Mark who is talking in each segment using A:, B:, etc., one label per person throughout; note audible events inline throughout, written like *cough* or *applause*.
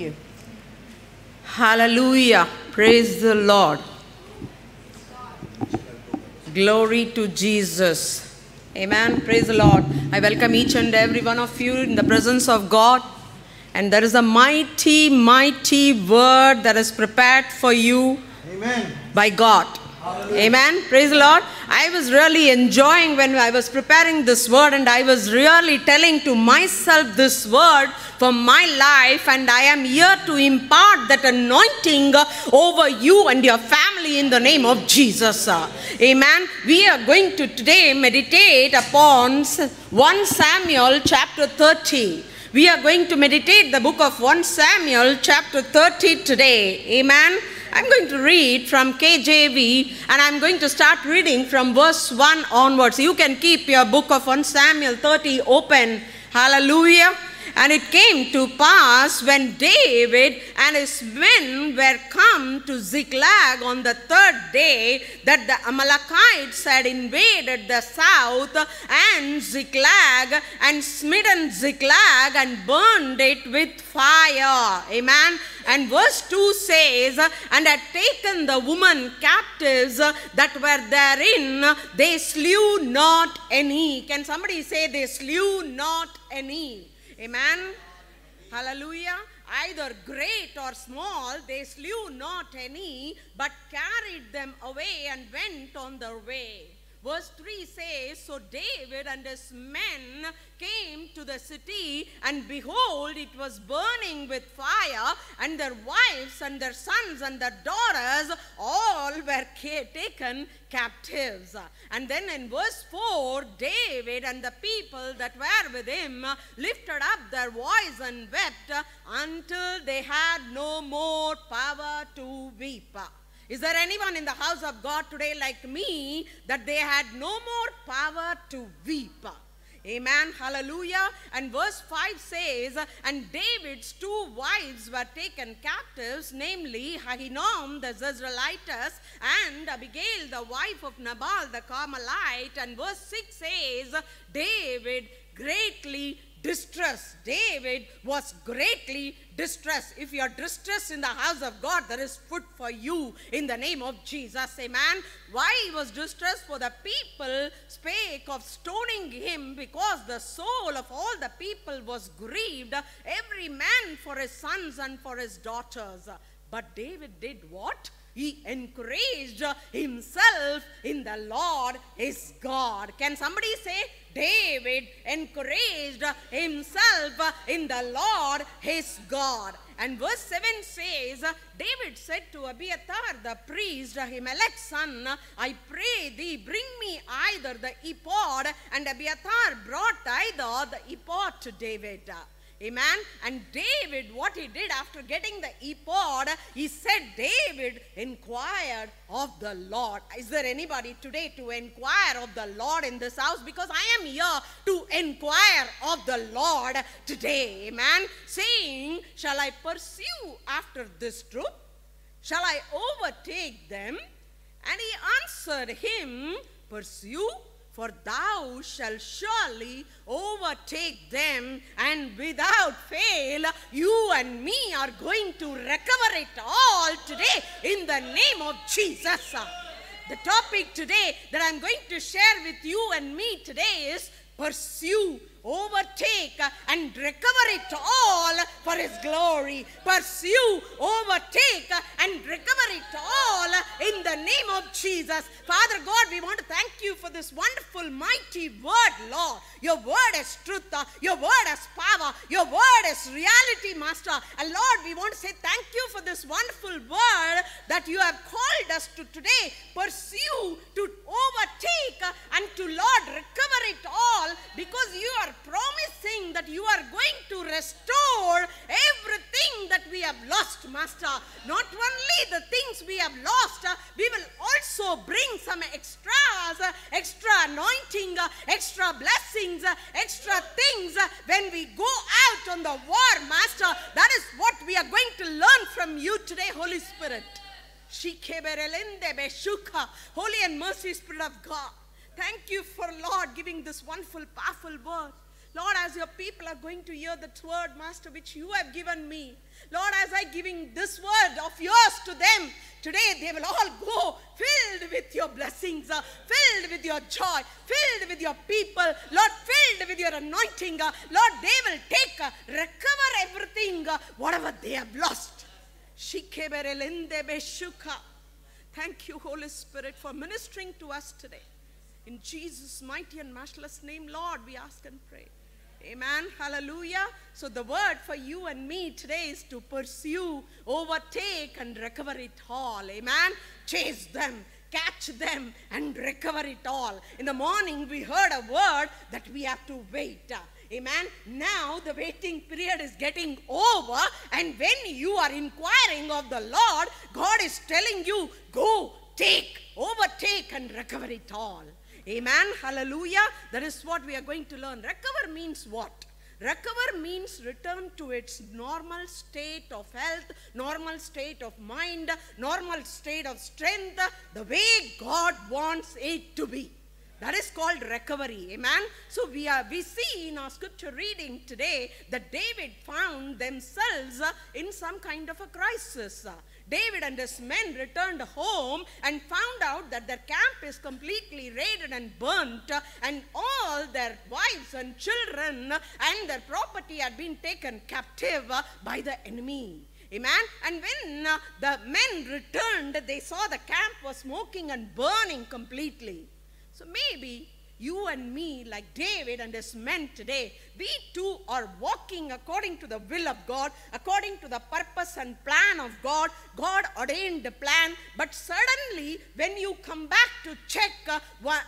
A: You. Hallelujah. Praise the Lord. Glory to Jesus. Amen. Praise the Lord. I welcome each and every one of you in the presence of God. And there is a mighty, mighty word that is prepared for you
B: Amen.
A: by God. Amen. Praise the Lord. I was really enjoying when I was preparing this word, and I was really telling to myself this word for my life, and I am here to impart that anointing over you and your family in the name of Jesus. Amen. We are going to today meditate upon 1 Samuel chapter 30. We are going to meditate the book of 1 Samuel chapter 30 today. Amen. I'm going to read from KJV and I'm going to start reading from verse 1 onwards. You can keep your book of 1 Samuel 30 open. Hallelujah. And it came to pass when David and his men were come to Ziklag on the third day that the Amalekites had invaded the south and Ziklag and smitten Ziklag and burned it with fire. Amen. And verse 2 says, And had taken the woman captives that were therein, they slew not any. Can somebody say they slew not any? Amen. Hallelujah. Either great or small, they slew not any, but carried them away and went on their way. Verse 3 says, So David and his men came to the city, and behold, it was burning with fire, and their wives and their sons and their daughters all were taken captives. And then in verse 4, David and the people that were with him lifted up their voice and wept until they had no more power to weep. Is there anyone in the house of God today like me that they had no more power to weep? Amen. Hallelujah. And verse 5 says, And David's two wives were taken captives, namely Ahinoam the Jezreelitess and Abigail the wife of Nabal the Carmelite. And verse 6 says, David greatly distressed. David was greatly distressed. If you are distressed in the house of God, there is food for you in the name of Jesus. Amen. Why he was distressed? For the people spake of stoning him because the soul of all the people was grieved, every man for his sons and for his daughters. But David did what? He encouraged himself in the Lord his God. Can somebody say, David encouraged himself in the Lord his God. And verse 7 says, David said to Abiathar the priest, Ahimelech's son, I pray thee, bring me either the ephod. And Abiathar brought either the ephod to David. Amen. And David, what he did after getting the ephod, he said, David inquired of the Lord. Is there anybody today to inquire of the Lord in this house? Because I am here to inquire of the Lord today. Amen. Saying, Shall I pursue after this troop? Shall I overtake them? And he answered him, Pursue for thou shalt surely overtake them, and without fail, you and me are going to recover it all today in the name of Jesus. The topic today that I'm going to share with you and me today is pursue overtake and recover it all for his glory. Pursue, overtake and recover it all in the name of Jesus. Father God, we want to thank you for this wonderful, mighty word, Lord. Your word is truth, your word is power, your word is reality, Master. And Lord, we want to say thank you for this wonderful word that you have called us to today. Pursue, to overtake, and to, Lord, recover it all because you are promising that you are going to restore everything that we have lost, Master. Not only the things we have lost, uh, we will also bring some extras, uh, extra anointing, uh, extra blessings, extra things when we go out on the war, Master. That is what we are going to learn from you today, Holy Spirit. Holy and mercy Spirit of God. Thank you for Lord giving this wonderful, powerful word. Lord, as your people are going to hear that word, Master, which you have given me, Lord, as I giving this word of yours to them, today they will all go filled with your blessings, uh, filled with your joy, filled with your people, Lord, filled with your anointing. uh, Lord, they will take, uh, recover everything, uh, whatever they have lost. Thank you, Holy Spirit, for ministering to us today. In Jesus' mighty and matchless name, Lord, we ask and pray. Amen. Hallelujah. So, the word for you and me today is to pursue, overtake, and recover it all. Amen. Chase them, catch them, and recover it all. In the morning, we heard a word that we have to wait. Amen. Now the waiting period is getting over, and when you are inquiring of the Lord, God is telling you, go, take, overtake, and recover it all. Amen. Hallelujah. That is what we are going to learn. Recover means what? Recover means return to its normal state of health, normal state of mind, normal state of strength, the way God wants it to be. That is called recovery. Amen. So we are we see in our scripture reading today that David found themselves in some kind of a crisis. David and his men returned home and found out that their camp is completely raided and burnt, and all their wives and children and their property had been taken captive by the enemy. Amen. And when uh, the men returned, they saw the camp was smoking and burning completely. So maybe you and me, like David and his men today, we too are walking according to the will of God, according to the purpose and plan of God. God ordained the plan, but suddenly when you come back to check uh,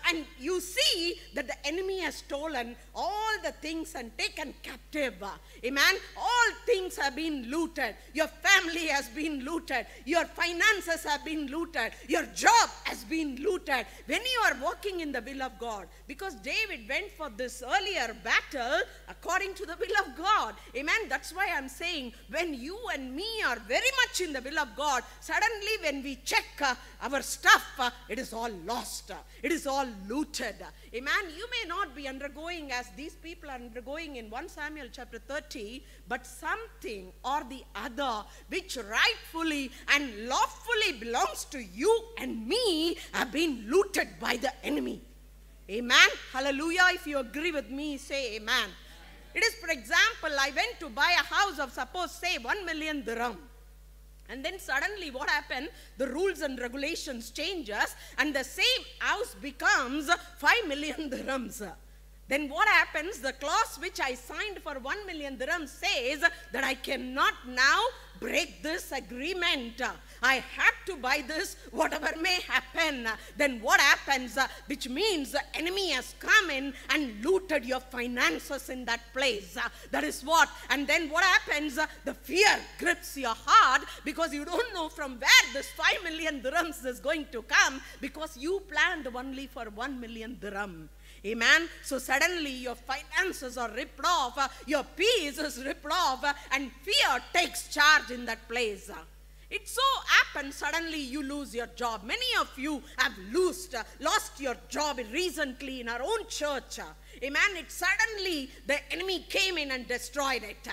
A: and you see that the enemy has stolen all the things and taken captive. uh, Amen. All things have been looted. Your family has been looted. Your finances have been looted. Your job has been looted. When you are walking in the will of God, because David went for this earlier battle according to the will of God. Amen. That's why I'm saying when you and me are very much in the will of God, suddenly when we check uh, our stuff, uh, it is all lost. It is all looted. Amen. You may not be undergoing as these people are undergoing in 1 Samuel chapter 30, but something or the other which rightfully and lawfully belongs to you and me have been looted by the enemy. Amen. Hallelujah. If you agree with me, say amen. It is, for example, I went to buy a house of, suppose, say, 1 million dirham. And then suddenly what happened? The rules and regulations changes and the same house becomes 5 million *laughs* dirhams. Then what happens? The clause which I signed for 1 million dirhams says that I cannot now break this agreement. I have to buy this, whatever may happen. Then what happens? Which means the enemy has come in and looted your finances in that place. That is what. And then what happens? The fear grips your heart because you don't know from where this 5 million dirhams is going to come because you planned only for 1 million dirham. Amen. So suddenly your finances are ripped off, your peace is ripped off, and fear takes charge in that place. It so happens suddenly you lose your job. Many of you have lost, lost your job recently in our own church. Amen. It suddenly the enemy came in and destroyed it.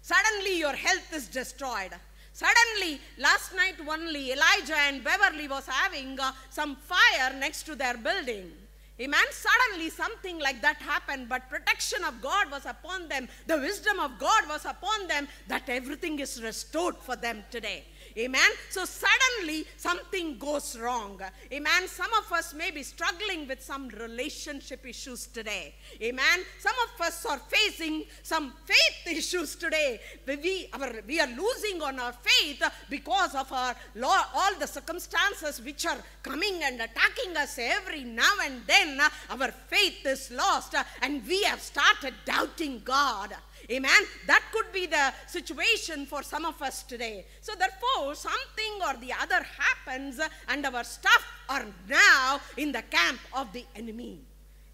A: Suddenly your health is destroyed. Suddenly, last night only, Elijah and Beverly was having uh, some fire next to their building. Amen. Suddenly, something like that happened, but protection of God was upon them. The wisdom of God was upon them that everything is restored for them today. Amen. So suddenly something goes wrong. Amen. Some of us may be struggling with some relationship issues today. Amen. Some of us are facing some faith *laughs* issues today. We, our, we are losing on our faith because of our law, all the circumstances which are coming and attacking us every now and then. Our faith is lost and we have started doubting God. Amen. That could be the situation for some of us today. So, therefore, something or the other happens, and our stuff are now in the camp of the enemy.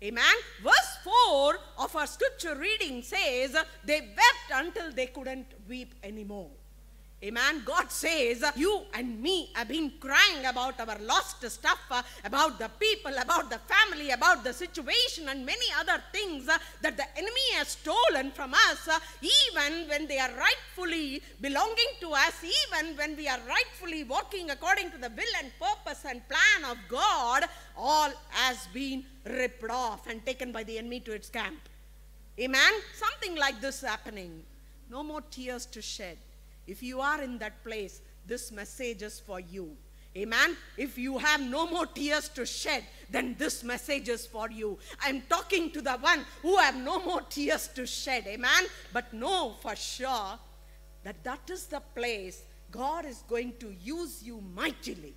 A: Amen. Verse 4 of our scripture reading says, They wept until they couldn't weep anymore. Amen. God says, You and me have been crying about our lost stuff, about the people, about the family, about the situation, and many other things that the enemy has stolen from us, even when they are rightfully belonging to us, even when we are rightfully walking according to the will and purpose and plan of God, all has been ripped off and taken by the enemy to its camp. Amen. Something like this happening. No more tears to shed. If you are in that place, this message is for you. Amen. If you have no more tears to shed, then this message is for you. I'm talking to the one who have no more tears to shed. Amen. But know for sure that that is the place God is going to use you mightily.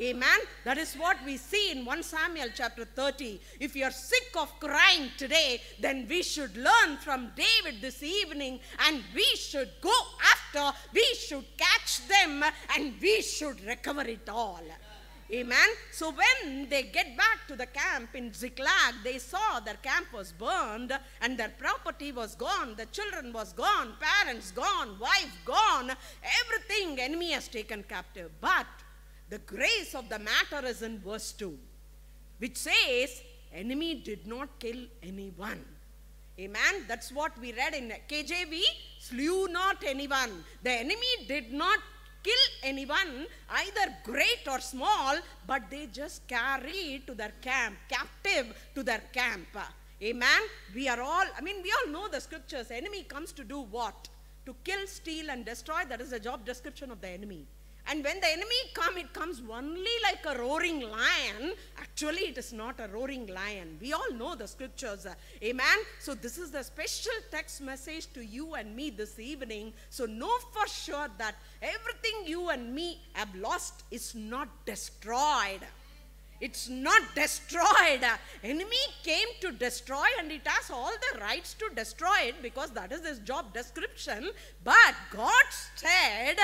A: Amen. That is what we see in 1 Samuel chapter 30. If you're sick of crying today, then we should learn from David this evening and we should go after, we should catch them and we should recover it all. Amen. So when they get back to the camp in Ziklag, they saw their camp was burned and their property was gone, the children was gone, parents gone, wife gone, everything enemy has taken captive. But the grace of the matter is in verse 2, which says, enemy did not kill anyone. Amen. That's what we read in KJV. Slew not anyone. The enemy did not kill anyone, either great or small, but they just carried to their camp, captive to their camp. Amen. We are all, I mean, we all know the scriptures. Enemy comes to do what? To kill, steal, and destroy. That is the job description of the enemy. And when the enemy come, it comes only like a roaring lion. Actually, it is not a roaring lion. We all know the scriptures. Amen. So this is the special text message to you and me this evening. So know for sure that everything you and me have lost is not destroyed. It's not destroyed. Enemy came to destroy and it has all the rights to destroy it because that is his job description. But God said,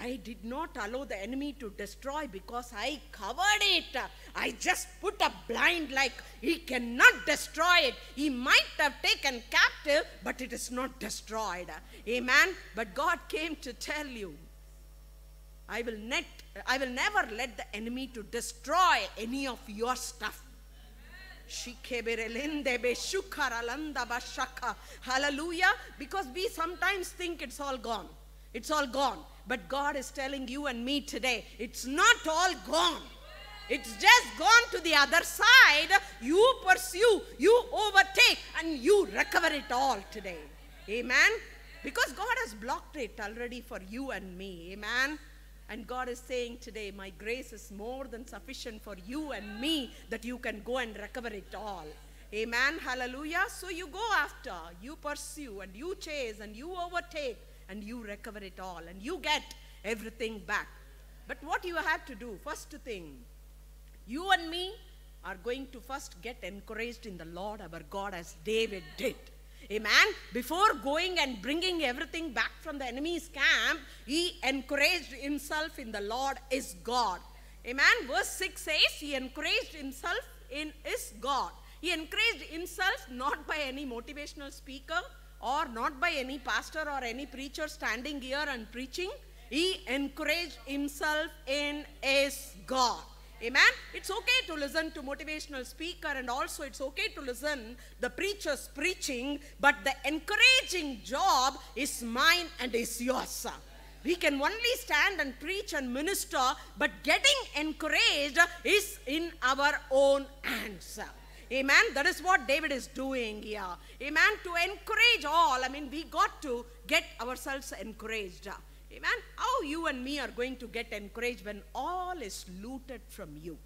A: I did not allow the enemy to destroy because I covered it. I just put a blind like he cannot destroy it. He might have taken captive, but it is not destroyed. Amen. But God came to tell you, I will net, I will never let the enemy to destroy any of your stuff. Hallelujah. Because we sometimes think it's all gone. It's all gone. But God is telling you and me today, it's not all gone. It's just gone to the other side. You pursue, you overtake, and you recover it all today. Amen. Because God has blocked it already for you and me. Amen. And God is saying today, My grace is more than sufficient for you and me that you can go and recover it all. Amen. Hallelujah. So you go after, you pursue, and you chase, and you overtake, and you recover it all, and you get everything back. But what you have to do, first thing, you and me are going to first get encouraged in the Lord our God as David did. Amen. Before going and bringing everything back from the enemy's camp, he encouraged himself in the Lord is God. Amen. Verse 6 says, He encouraged himself in his God. He encouraged himself not by any motivational speaker or not by any pastor or any preacher standing here and preaching. He encouraged himself in his God. Amen. It's okay to listen to motivational speaker and also it's okay to listen the preachers preaching, but the encouraging job is mine and is yours. We can only stand and preach and minister, but getting encouraged is in our own hands. Amen. That is what David is doing here. Amen. To encourage all, I mean, we got to get ourselves encouraged. Amen. How you and me are going to get encouraged when all is looted from you.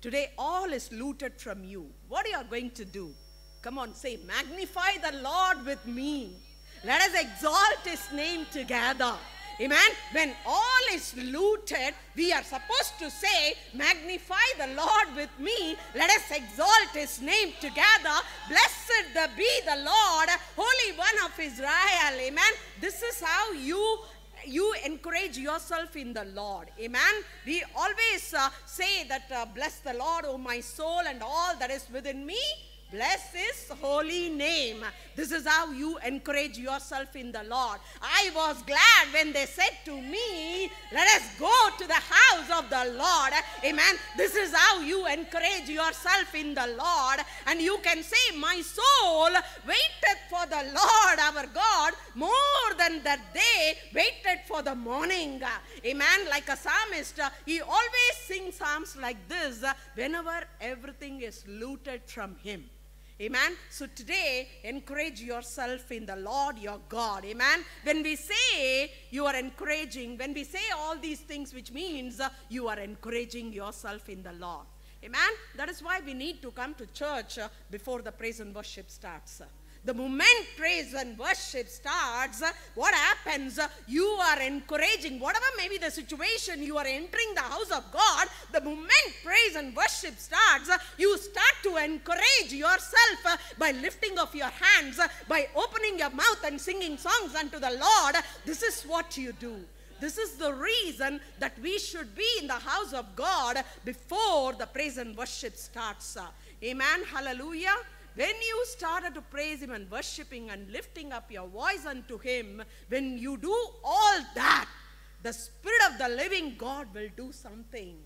A: Today, all is looted from you. What are you going to do? Come on, say, magnify the Lord with me. Let us exalt his name together. Amen. When all is looted, we are supposed to say, Magnify the Lord with me. Let us exalt his name together. Blessed be the Lord, Holy One of Israel. Amen. This is how you you encourage yourself in the Lord. Amen. We always uh, say that, uh, Bless the Lord, O my soul, and all that is within me. Bless his holy name. This is how you encourage yourself in the Lord. I was glad when they said to me, Let us go to the house of the Lord. Amen. This is how you encourage yourself in the Lord. And you can say, My soul waited for the Lord our God more than that they waited for the morning. Amen. Like a psalmist, he always sings psalms like this whenever everything is looted from him. Amen. So today, encourage yourself in the Lord your God. Amen. When we say you are encouraging, when we say all these things, which means uh, you are encouraging yourself in the Lord. Amen. That is why we need to come to church uh, before the praise and worship starts. The moment praise and worship starts, uh, what happens? Uh, you are encouraging, whatever may be the situation, you are entering the house of God. The moment praise and worship starts, uh, you start to encourage yourself by lifting of your hands, by opening your mouth and singing songs unto the Lord. This is what you do. This is the reason that we should be in the house of God before the praise and worship starts. Amen. Hallelujah. When you started to praise Him and worshiping and lifting up your voice unto Him, when you do all that, the Spirit of the living God will do something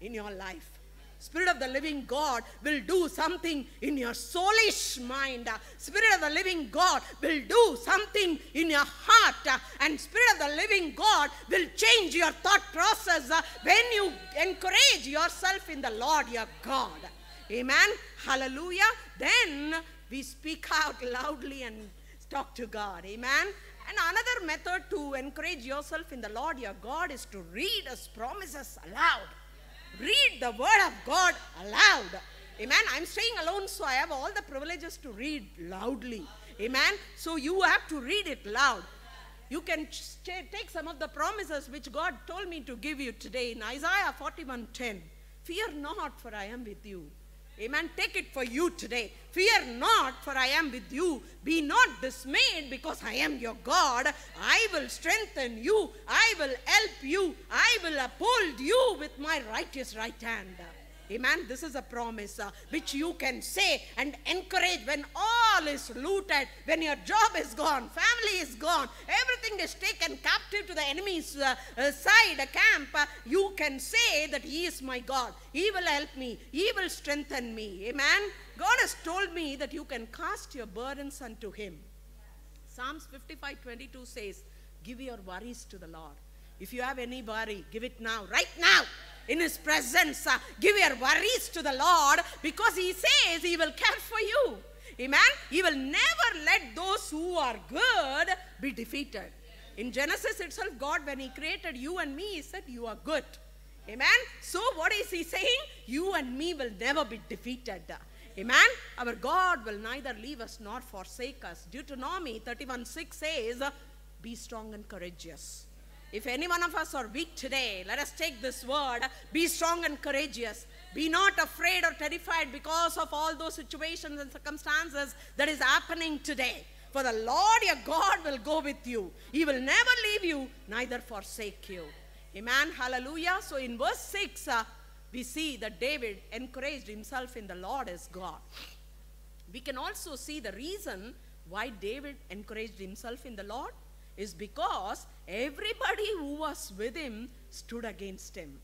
A: in your life. Spirit of the living God will do something in your soulish mind. Spirit of the living God will do something in your heart. And Spirit of the living God will change your thought process when you encourage yourself in the Lord your God. Amen. Hallelujah. Then we speak out loudly and talk to God. Amen. And another method to encourage yourself in the Lord your God is to read His promises aloud. Read the Word of God aloud. Amen. I'm staying alone, so I have all the privileges to read loudly. Amen. So you have to read it loud. You can take some of the promises which God told me to give you today in Isaiah 41:10. Fear not, for I am with you. Amen. Take it for you today. Fear not, for I am with you. Be not dismayed, because I am your God. I will strengthen you. I will help you. I will uphold you with my righteous right hand. Amen. This is a promise uh, which you can say and encourage when all is looted, when your job is gone, family is gone, everything is taken captive to the enemy's uh, uh, side, a camp. Uh, you can say that He is my God. He will help me. He will strengthen me. Amen. God has told me that you can cast your burdens unto Him. Psalms 55 22 says, Give your worries to the Lord. If you have any worry, give it now, right now in His presence. Uh, give your worries to the Lord because He says He will care for you. Amen. He will never let those who are good be defeated. In Genesis itself, God, when He created you and me, He said, You are good. Amen. So, what is He saying? You and me will never be defeated. Amen. Our God will neither leave us nor forsake us. Deuteronomy 31 6 says, Be strong and courageous. If any one of us are weak today, let us take this word be strong and courageous. Be not afraid or terrified because of all those situations and circumstances that is happening today. For the Lord your God will go with you. He will never leave you, neither forsake you. Amen. Hallelujah. So in verse 6, uh, we see that David encouraged himself in the Lord as God. We can also see the reason why David encouraged himself in the Lord is because everybody who was with him stood against him.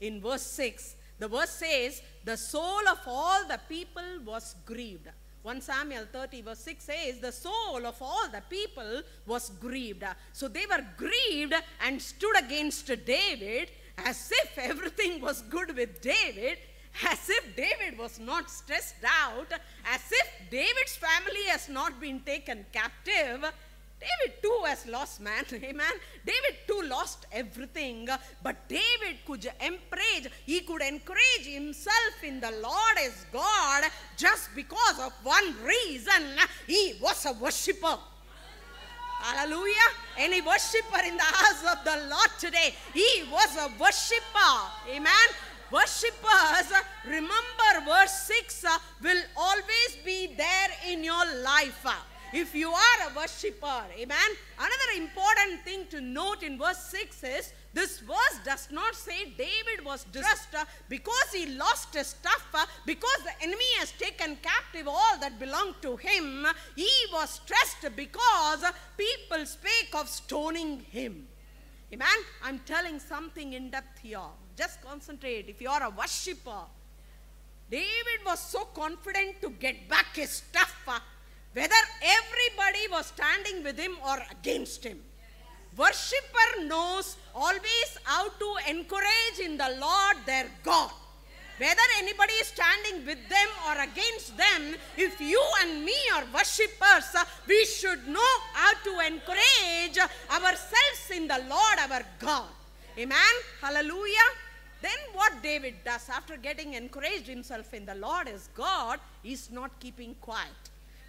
A: In verse 6, the verse says, The soul of all the people was grieved. 1 Samuel 30, verse 6 says, The soul of all the people was grieved. So they were grieved and stood against David as if everything was good with David, as if David was not stressed out, as if David's family has not been taken captive, David too has lost man, *laughs* amen. David too lost everything, but David could encourage, he could encourage himself in the Lord as God just because of one reason, he was a worshipper. Hallelujah. Any worshiper in the house of the Lord today, he was a worshiper. Amen. Worshippers, remember verse 6 will always be there in your life. If you are a worshiper, amen. Another important thing to note in verse 6 is this verse does not say David was distressed uh, because he lost his stuff, uh, because the enemy has taken captive all that belonged to him. He was stressed because people spake of stoning him. Amen. I'm telling something in depth here. Just concentrate. If you are a worshiper, David was so confident to get back his stuff, uh, whether everybody was standing with him or against him. Worshipper knows always how to encourage in the Lord their God. Whether anybody is standing with them or against them, if you and me are worshippers, we should know how to encourage ourselves in the Lord our God. Amen. Hallelujah. Then what David does after getting encouraged himself in the Lord as God, is not keeping quiet.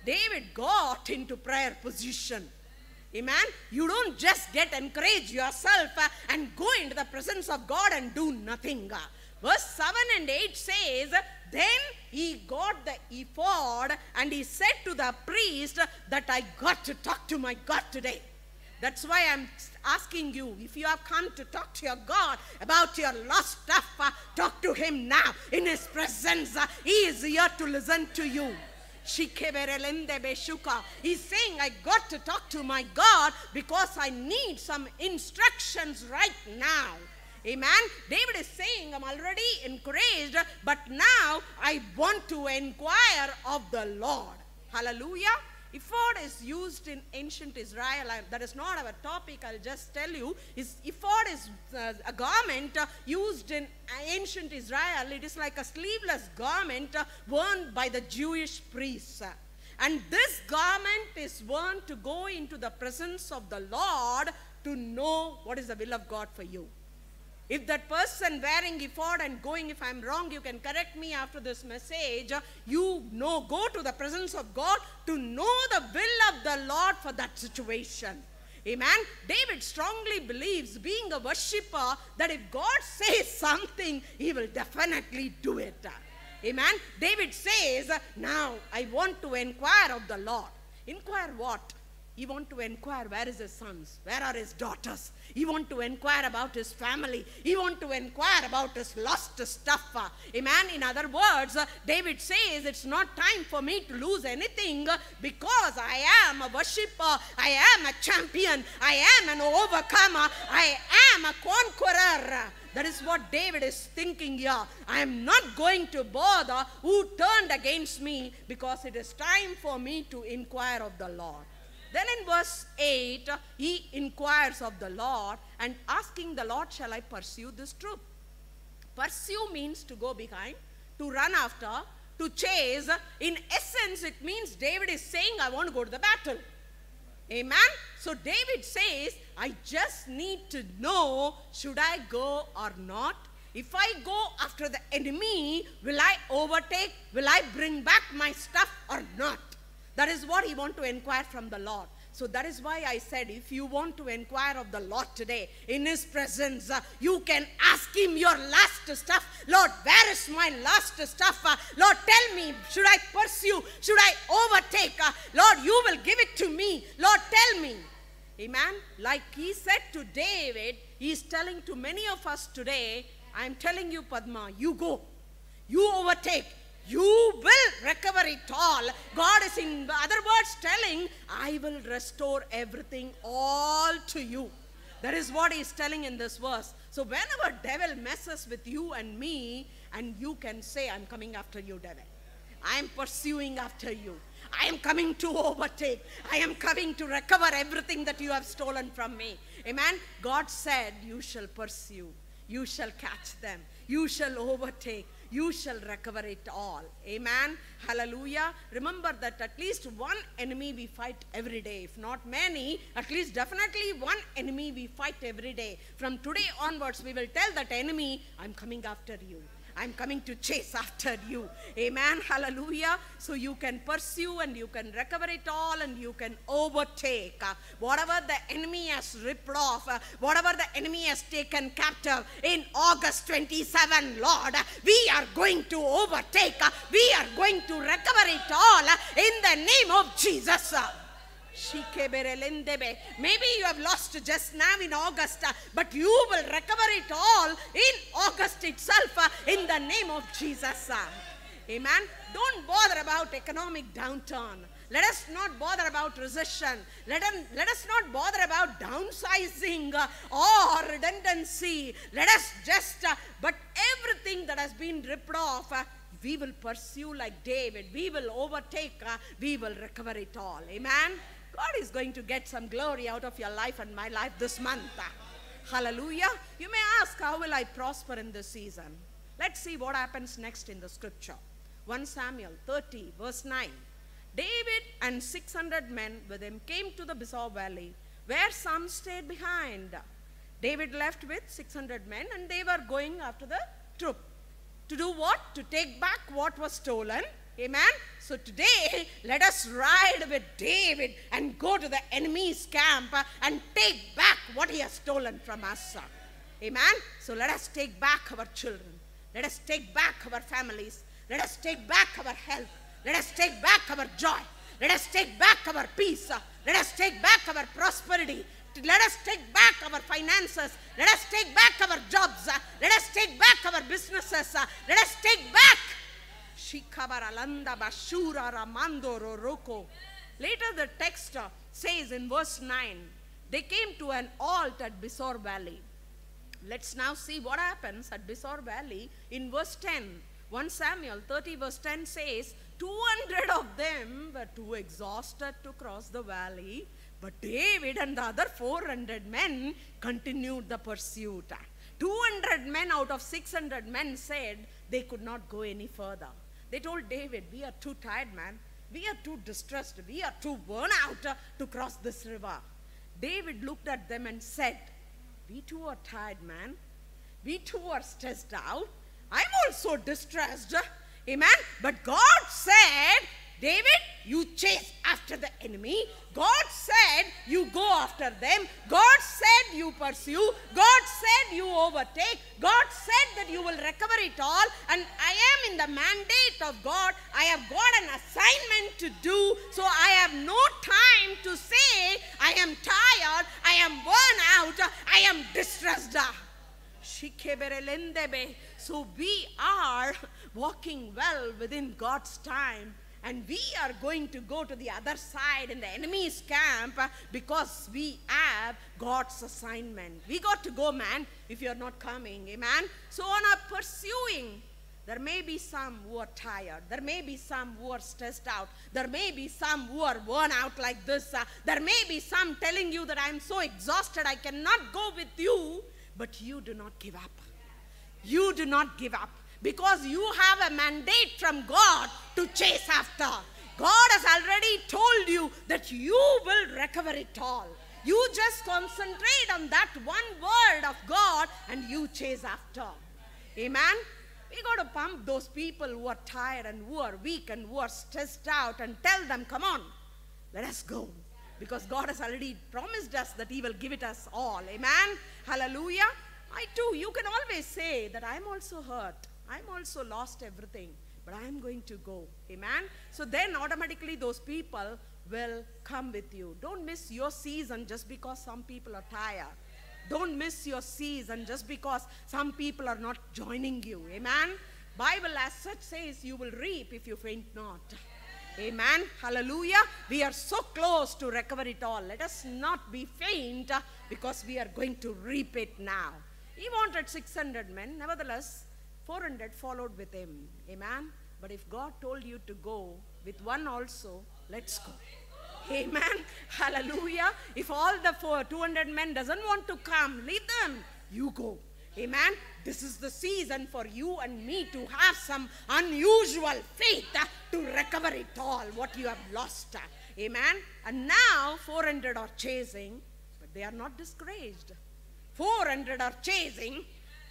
A: David got into prayer position. Amen. You don't just get encouraged yourself uh, and go into the presence of God and do nothing. Uh, Verse 7 and 8 says, Then he got the ephod and he said to the priest that I got to talk to my God today. That's why I'm asking you if you have come to talk to your God about your lost stuff, uh, talk to Him now in His presence. Uh, he is here to listen to you. He's saying, I got to talk to my God because I need some instructions right now. Amen. David is saying, I'm already encouraged, but now I want to inquire of the Lord. Hallelujah. Ephod is used in ancient Israel. I- that is not our topic. I'll just tell you. Is ephod is uh, a garment uh, used in ancient Israel. It is like a sleeveless garment uh, worn by the Jewish priests. And this garment is worn to go into the presence of the Lord to know what is the will of God for you. If that person wearing ephod and going, if I'm wrong, you can correct me after this message. You know, go to the presence of God to know the will of the Lord for that situation. Amen. David strongly believes, being a worshipper, that if God *laughs* says something, he will definitely do it. Amen. David says, Now I want to inquire of the Lord. Inquire what? He want to inquire where is his sons, where are his daughters. He want to inquire about his family. He want to inquire about his lost stuff. Amen. In other words, David says it's not time for me to lose anything because I am a worshipper. I am a champion. I am an overcomer. I am a conqueror. That is what David is thinking here. I am not going to bother who turned against me because it is time for me to inquire of the Lord. Then in verse 8, uh, he inquires of the Lord and asking the Lord, Shall I pursue this troop? Pursue means to go behind, to run after, to chase. In essence, it means David is saying, I want to go to the battle. Amen. So David says, I just need to know should I go or not. If I go after the enemy, will I overtake? Will I bring back my stuff or not? That is what he want to inquire from the Lord. So that is why I said, if you want to inquire of the Lord today, in His presence, uh, you can ask Him your last stuff. Lord, where is my last stuff? Uh, Lord, tell me, should I pursue? Should I overtake? Uh, Lord, you will give it to me. Lord, tell me. Amen. Like He said to David, He is telling to many of us today, I am telling you, Padma, you go. You overtake. You will recover it all. God is, in other words, telling, I will restore everything all to you. That is what he is telling in this verse. So whenever devil messes with you and me, and you can say, I'm coming after you, devil. I am pursuing after you. I am coming to overtake. I am coming to recover everything that you have stolen from me. Amen. God said, You shall pursue. You shall catch them. You shall overtake. You shall recover it all. Amen. Hallelujah. Remember that at least one enemy we fight every day. If not many, at least definitely one enemy we fight every day. From today onwards, we will tell that enemy, I'm coming after you. I'm coming to chase after you. Amen. Hallelujah. So you can pursue and you can recover it all and you can overtake uh, whatever the enemy has ripped off, uh, whatever the enemy has taken captive in August 27, Lord. uh, we are going to overtake, we are going to recover it all in the name of Jesus. Maybe you have lost just now in August, uh, but you will recover it all in August itself uh, in the name of Jesus. uh. Amen. Don't bother about economic downturn. Let us not bother about recession. Let, us- let us not bother about downsizing or redundancy. Let us just, but everything that has been ripped off, we will pursue like David. We will overtake. we will recover it all. Amen. God is going to get some glory out of your life and my life this month. Hallelujah. You may ask, how will I prosper in this season? Let's see what happens next in the scripture. 1 Samuel 30, verse 9. David and 600 men with him came to the Besor valley, where some stayed behind. David left with 600 men, and they were going after the troop. To do what? To take back what was stolen. Amen. So today, let us ride with David and go to the enemy's camp uh, and take back what he has stolen from us. uh. Amen. So let us take back our children. Let us take back our families. Let us take back our health. Let us take back our joy. Let us take back our peace. uh. Let us take back our prosperity. Let us take back our finances. Let us take back our jobs. uh. Let us take back our businesses. uh. Let us take back. Shikabaralanda Bashura Ramando Roroko. Later the text uh, says in verse 9, they came to an alt at Besor Valley. Let's now see what happens at Besor Valley in verse 10. 1 Samuel 30 verse 10 says, 200 of them were too exhausted to cross the valley, but David and the other 400 men continued the pursuit. 200 men out of 600 men said they could not go any further. They told David, We are too tired, man. We are too distressed. We are too worn out to cross this river. David looked at them and said, We too are tired, man. We too are stressed out. I'm also distressed. Amen. But God said, David, you chase after the enemy. God said, you go after them. God said, you pursue. God said, you overtake. God said that you will recover it all. And I am in the mandate of God. I have got an assignment to do. So I have no time to say, I am tired. I am worn out. I am distressed. So we are walking well within God's time. And we are going to go to the other side in the enemy's camp uh, because we have God's assignment. We got to go, man, if you're not coming. Amen. So on our pursuing, there may be some who are tired. There may be some who are stressed out. There may be some who are worn out like this. Uh, there may be some telling you that I'm so exhausted I cannot go with you. But you do not give up. You do not give up because you have a mandate from God to chase after. God has already told you that you will recover it all. You just concentrate on that one word of God and you chase after. Amen. We got to pump those people who are tired and who are weak and who are stressed out and tell them, come on, let us go. Because God has already promised us that He will give it us all. Amen. Hallelujah. I too, you can always say that I'm also hurt. I'm also lost everything. But I'm going to go. Amen. So then automatically those people will come with you. Don't miss your season just because some people are tired. Don't miss your season just because some people are not joining you. Amen. Bible as such says you will reap if you faint not. Amen. Hallelujah. We are so close to recover it all. Let us not be faint because we are going to reap it now. He wanted 600 men. Nevertheless, 400 followed with him. Amen. But if God told you to go with one also, let's go. Amen. Hallelujah. If all the four, 200 men doesn't want to come, leave them. You go. Amen. This is the season for you and me to have some unusual faith uh, to recover it all, what you have lost. uh. Amen. And now 400 are chasing, but they are not discouraged. 400 are chasing,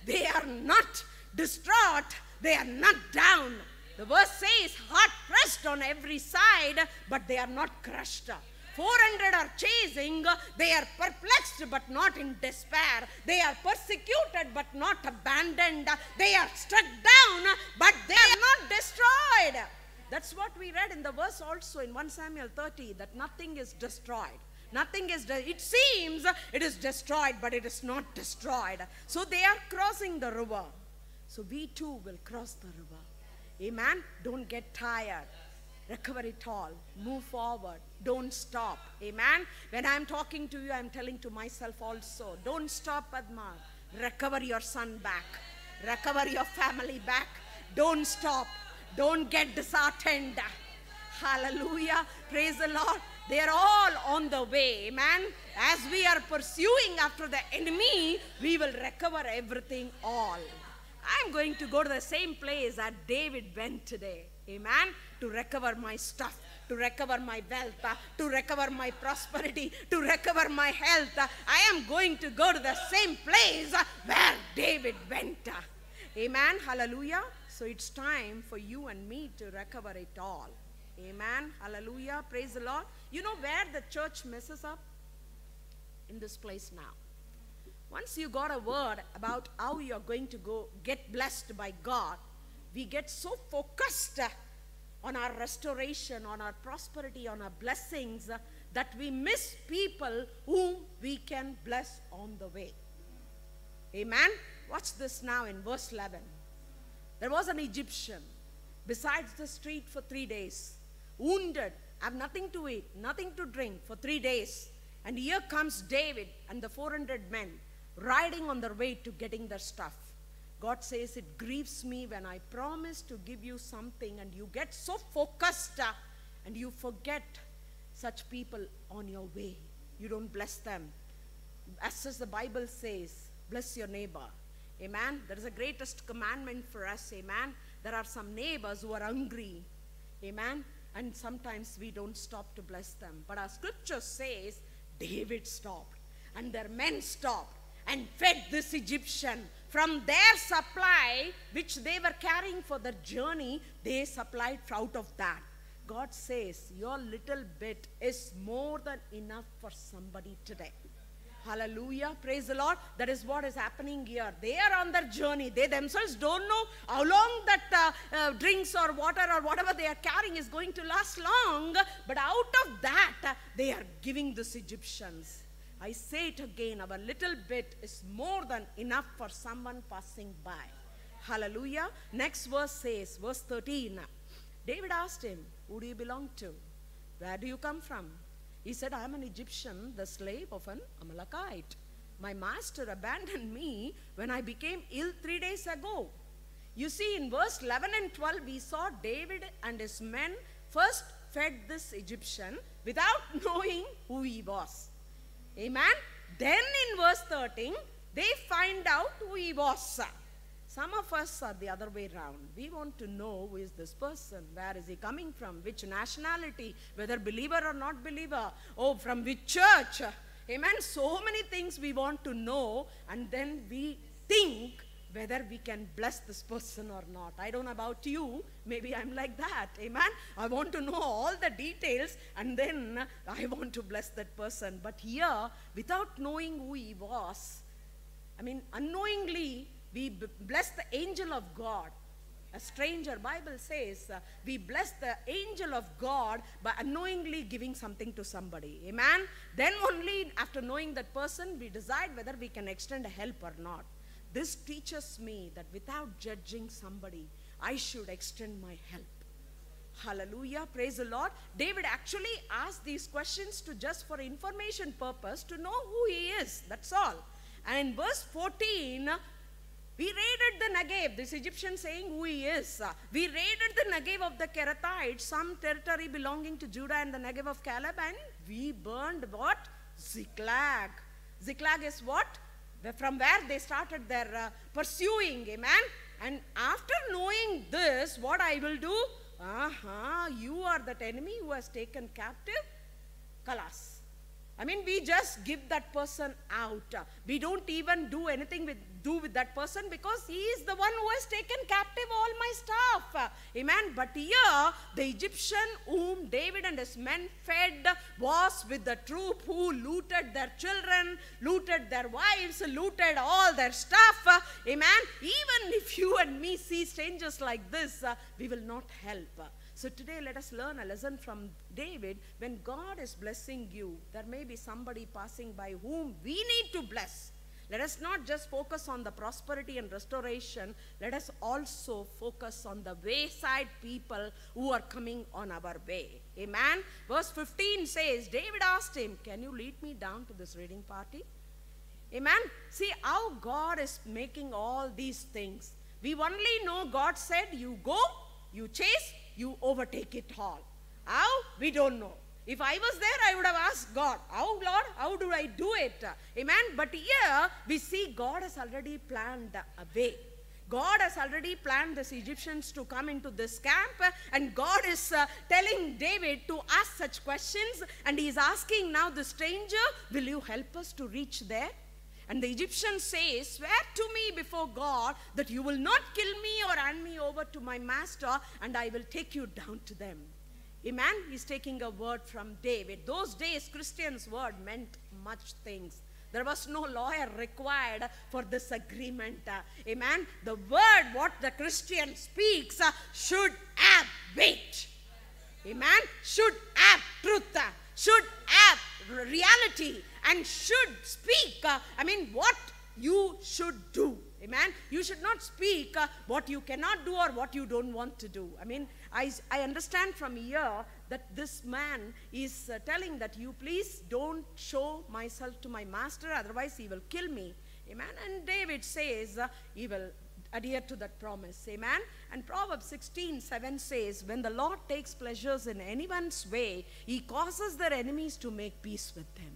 A: they are not distraught, they are not down. The verse says, heart pressed on every side, but they are not crushed. 400 are chasing, they are perplexed but not in despair. They are persecuted but not abandoned. They are struck down but they are not destroyed. That's what we read in the verse also in 1 Samuel 30 that nothing is destroyed. Nothing is, it seems it is destroyed, but it is not destroyed. So they are crossing the river. So we too will cross the river. Amen. Don't get tired. Recover it all. Move forward. Don't stop. Amen. When I'm talking to you, I'm telling to myself also. Don't stop, Padma. Recover your son back. Recover your family back. Don't stop. Don't get disheartened. Hallelujah. Praise the Lord. They are all on the way. Amen. As we are pursuing after the enemy, we will recover everything all. I'm going to go to the same place that David went today. Amen. To recover my stuff, to recover my wealth, uh, to recover my prosperity, to recover my health. Uh, I am going to go to the same place uh, where David went. Amen. Hallelujah. So it's time for you and me to recover it all. Amen. Hallelujah. Praise the Lord. You know where the church messes up? In this place now. Once you got a word about how you're going to go get blessed by God, we get so focused uh, on our restoration, on our prosperity, on our blessings uh, that we miss people whom we can bless on the way. Amen. Watch this now in verse 11. There was an Egyptian besides the street for three days, wounded, have nothing to eat, nothing to drink for three days. And here comes David and the 400 men riding on their way to getting their stuff. God says, It grieves me when I promise to give you something and you get so focused uh, and you forget such people on your way. You don't bless them. As the Bible says, bless your neighbor. Amen. That is the greatest commandment for us. Amen. There are some neighbors who are hungry. Amen. And sometimes we don't stop to bless them. But our scripture says David stopped and their men stopped and fed this Egyptian from their supply, which they were carrying for the journey, they supplied out of that. God says, Your little bit is more than enough for somebody today. Hallelujah. Praise the Lord. That is what is happening here. They are on their journey. They themselves don't know how long that uh, uh, drinks or water or whatever they are carrying is going to last long. But out of that, uh, they are giving this Egyptians. I say it again our little bit is more than enough for someone passing by. Hallelujah. Next verse says, verse 13. David asked him, Who do you belong to? Where do you come from? He said, I am an Egyptian, the slave of an Amalekite. My master abandoned me when I became ill three days ago. You see, in verse 11 and 12, we saw David and his men first fed this Egyptian without *laughs* knowing who he was. Amen. Then in verse 13, they find out who he was. Some of us are the other way around. We want to know who is this person, where is he coming from, which nationality, whether believer or not believer, oh, from which church. Amen. So many things we want to know, and then we think whether we can bless this person or not. I don't know about you. Maybe I'm like that. Amen. I want to know all the details and then I want to bless that person. But here, without knowing who he was, I mean, unknowingly, we bless the angel of God. A stranger, Bible says, uh, we bless the angel of God by unknowingly giving something to somebody. Amen. Then only after knowing that person, we decide whether we can extend help or not. This teaches me that without judging somebody, I should extend my help. Hallelujah. Praise the Lord. David actually asked these questions to just for information purpose to know who he is. That's all. And in verse 14, we raided the Negev, this Egyptian saying who he is. We raided the Negev of the Kerethites, some territory belonging to Judah and the Negev of Caleb, and we burned what? Ziklag. Ziklag is what? From where they started their uh, pursuing, amen. And after knowing this, what I will do? Aha, you are that enemy who has taken captive. Kalas. I mean, we just give that person out. We don't even do anything with do with that person because he is the one who has taken captive all my stuff. Amen. But here, the Egyptian whom David and his men fed was with the troop who looted their children, looted their wives, looted all their stuff. Amen. Even if you and me see strangers like this, uh, we will not help. So today let us learn a lesson from David. When God is blessing you, there may be somebody passing by whom we need to bless. Let us not just focus on the prosperity and restoration, let us also focus on the wayside people who are coming on our way. Amen. Verse 15 says, David asked him, Can you lead me down to this reading party? Amen. See how God is making all these things. We only know God said, You go, you chase, you overtake it all. How? We don't know. If I was there, I would have asked God, How, Lord? How do I do it? Amen. But here we see God has already planned a way. God has already planned these Egyptians to come into this camp, and God is uh, telling David to ask such questions, and he is asking now the stranger, Will you help us to reach there? And the Egyptian says, Swear to me before God that you will not kill me or hand me over to my master, and I will take you down to them. Amen. He's taking a word from David. Those days, Christian's word meant much things. There was no lawyer required for this agreement. Amen. The word, what the Christian speaks, uh, should have weight. Amen. Should have truth. Uh, should have reality. And should speak. uh, I mean, what you should do. Amen. You should not speak what you cannot do or what you don't want to do. I mean, I, I understand from here that this man is uh, telling that you please don't show myself to my master, otherwise he will kill me. Amen. And David says uh, he will adhere to that promise. Amen. And Proverbs 16 7 says, When the Lord takes pleasures in anyone's way, he causes their enemies to make peace with them.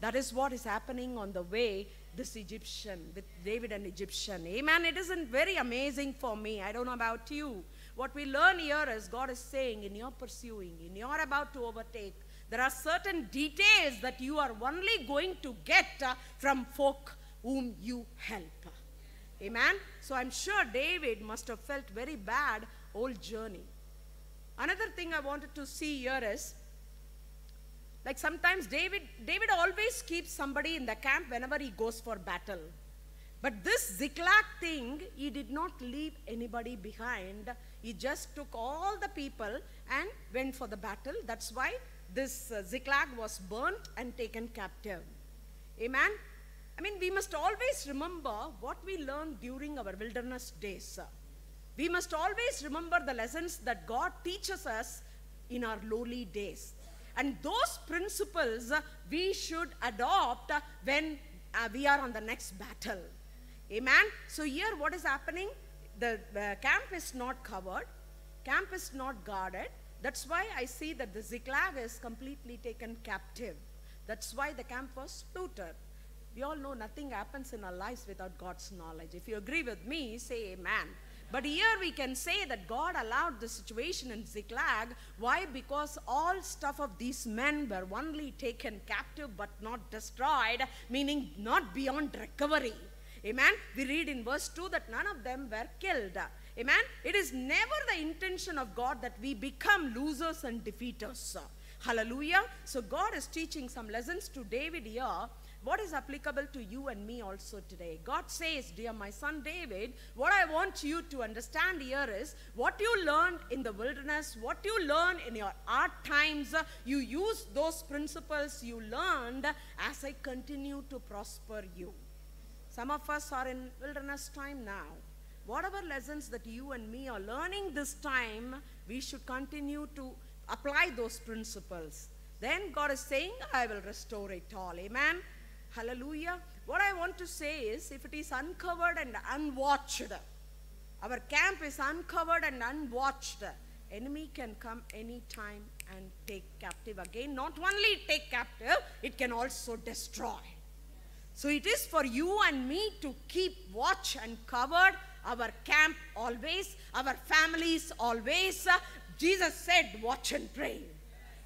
A: That is what is happening on the way this Egyptian, with David and Egyptian. Amen. It isn't very amazing for me. I don't know about you. What we learn here is God is saying, in your pursuing, in your about to overtake, there are certain details that you are only going to get uh, from folk whom you help. Amen. So I'm sure David must have felt very bad whole journey. Another thing I wanted to see here is like sometimes David, David always keeps somebody in the camp whenever he goes for battle. But this Ziklag thing, he did not leave anybody behind. He just took all the people and went for the battle. That's why this uh, Ziklag was burnt and taken captive. Amen. I mean, we must always remember what we learned during our wilderness days. We must always remember the lessons that God teaches us in our lowly days. And those principles uh, we should adopt uh, when we are on the next battle. Amen. So here what is happening? The uh, camp is not covered. Camp is not guarded. That's why I see that the Ziklag is completely taken captive. That's why the camp was looted. We all know nothing happens in our lives without God's knowledge. If you agree with me, say amen. But here we can say that God allowed the situation in Ziklag. Why? Because all stuff of these men were only taken captive but not destroyed, meaning not beyond recovery. Amen. We read in verse 2 that none of them were killed. Amen. It is never the intention of God that we become losers and defeaters. Hallelujah. So God is teaching some lessons to David here what is applicable to you and me also today. God says, Dear my son David, what I want you to understand here is what you learned in the wilderness, what you learned in your hard times, you use those principles you learned as I continue to prosper you. Some of us are in wilderness time now. Whatever lessons that you and me are learning this time, we should continue to apply those principles. Then God is saying, I will restore it all. Amen. Hallelujah. What I want to say is if it is uncovered and unwatched, our camp is uncovered and unwatched, enemy can come anytime and take captive again. Not only take captive, it can also destroy. So it is for you and me to keep watch and cover our camp always, our families always. Jesus said, watch and pray.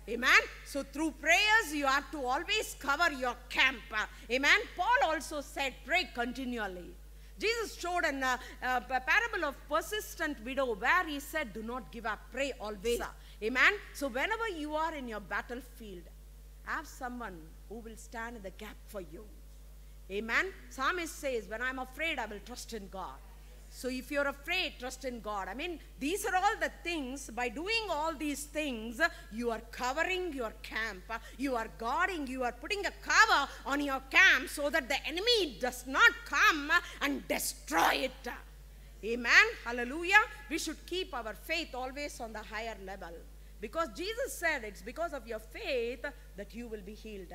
A: Amen. So through prayers, you have to always cover your camp. Amen. Paul also said, pray continually. Jesus showed an, uh, uh, a parable of persistent widow where he said, do not give up, pray always. Amen. So whenever you are in your battlefield, have someone who will stand in the gap for you. Amen. Psalmist says, when I'm afraid, I will trust in God. So if you're afraid, trust in God. I mean, these are all the things. By doing all these things, you are covering your camp. You are guarding. You are putting a cover on your camp so that the enemy does not come and destroy it. Amen. Hallelujah. We should keep our faith always on the higher level. Because Jesus said it's because of your faith that you will be healed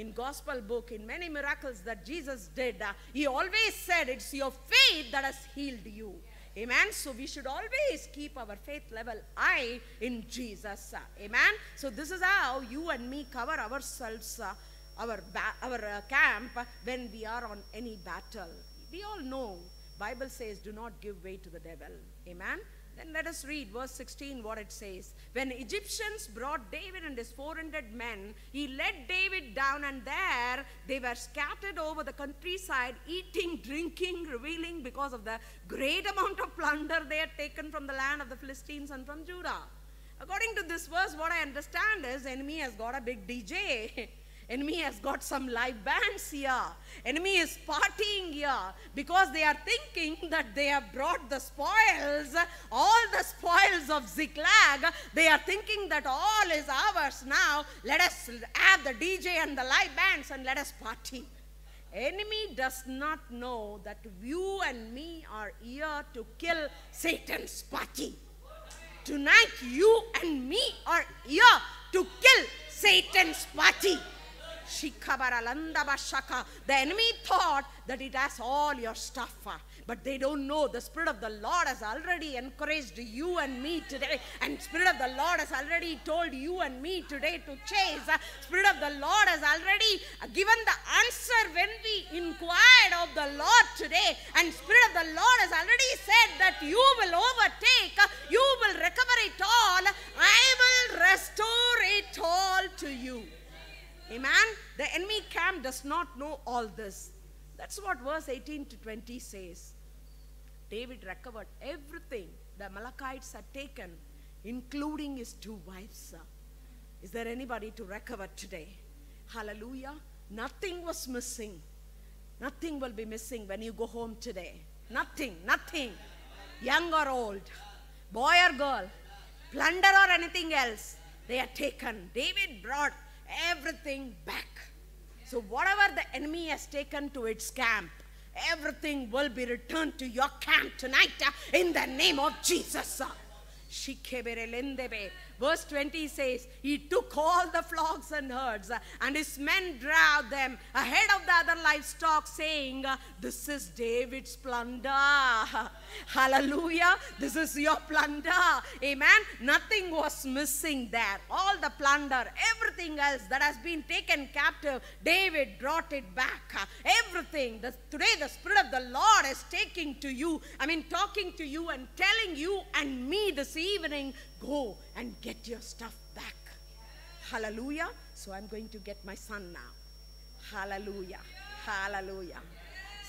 A: in gospel book in many miracles that jesus did uh, he always said it's your faith that has healed you. Amen. So we should always keep our faith level high in jesus. Uh, amen. So this is how you and me cover ourselves uh, our our uh, camp when we are on any battle. We all know bible says do not give way to the devil. Amen then let us read verse 16 what it says. When Egyptians brought David and his 400 men, he led David down, and there they were scattered over the countryside, eating, drinking, revealing because of the great amount of plunder they had taken from the land of the Philistines and from Judah. According to this verse, what I understand is enemy has got a big DJ. *laughs* Enemy has got some live bands here. Enemy is partying here because they are thinking that they have brought the spoils, all the spoils of Ziklag. They are thinking that all is ours now. Let us have the DJ and the live bands and let us party. Enemy does not know that you and me are here to kill Satan's party. Tonight, you and me are here to kill Satan's party. The enemy thought that it has all your stuff, but they don't know. The Spirit of the Lord has already encouraged you and me today, and Spirit of the Lord has already told you and me today to chase. Spirit of the Lord has already given the answer when we inquired of the Lord today, and Spirit of the Lord has already said that you will overtake, you will recover it all, I will restore it all to you. Amen. The enemy camp does not know all this. That's what verse 18 to 20 says. David recovered everything the Amalekites had taken, including his two wives. Is there anybody to recover today? Hallelujah. Nothing was missing. Nothing will be missing when you go home today. Nothing, nothing. Young or old, boy or girl, plunder or anything else, they are taken. David brought everything back. So, whatever the enemy has taken to its camp, everything will be returned to your camp tonight uh, in the name of Jesus. Verse 20 says, He took all the flocks and herds, uh, and his men drove them ahead of the other livestock, saying, This is David's plunder. *laughs* Hallelujah. This is your plunder. Amen. Nothing was missing there. All the plunder, everything else that has been taken captive, David brought it back. Everything. The, today, the Spirit of the Lord is taking to you, I mean, talking to you and telling you and me this evening go and get your stuff back. Hallelujah. So I'm going to get my son now. Hallelujah. Hallelujah.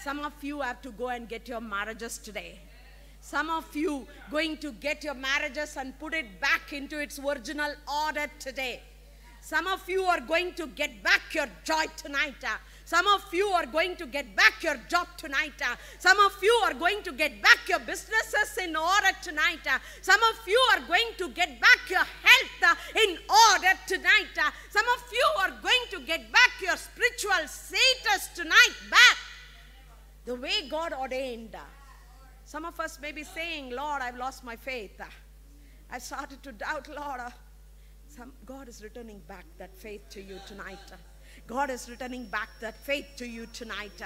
A: Some of you have to go and get your marriages today. Some of you going to get your marriages and put it back into its original order today. Some of you are going to get back your joy tonight. Uh, Some of you are going to get back your job tonight. Uh, some of you are going to get back your businesses in order tonight. Uh, some of you are going to get back your health uh, in order tonight. Some of you are going to get back your spiritual status tonight back the way God ordained. Some of us may be saying, Lord, I've lost my faith. I've started to doubt, Lord. Some, God is returning back that faith to you tonight. God is returning back that faith to you tonight.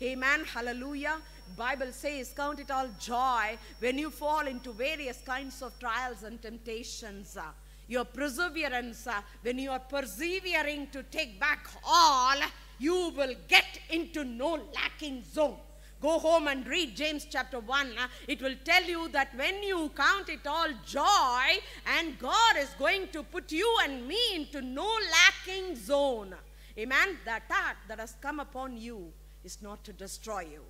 A: Amen. Hallelujah. Bible says, count it all joy when you fall into various kinds of trials and temptations. Your perseverance, when you are persevering to take back all, you will get into no lacking zone. Go home and read James chapter 1. It will tell you that when you count it all joy, and God is going to put you and me into no lacking zone. Amen. The attack that has come upon you is not to destroy you.